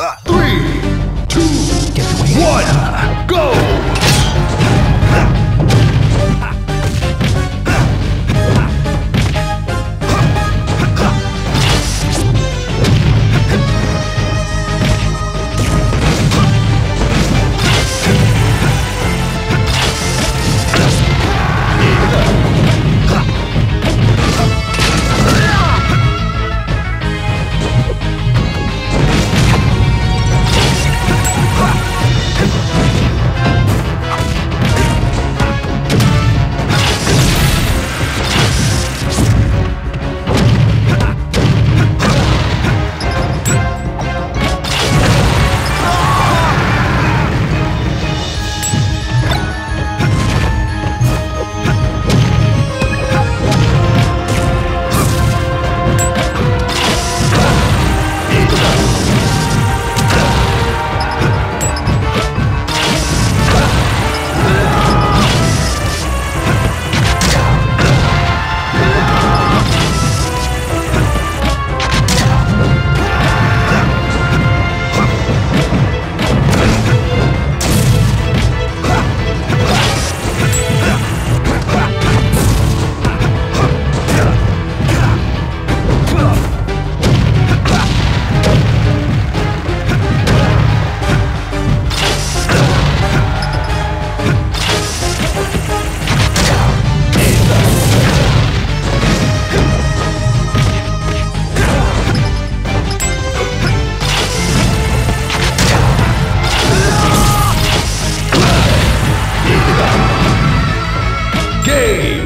Three,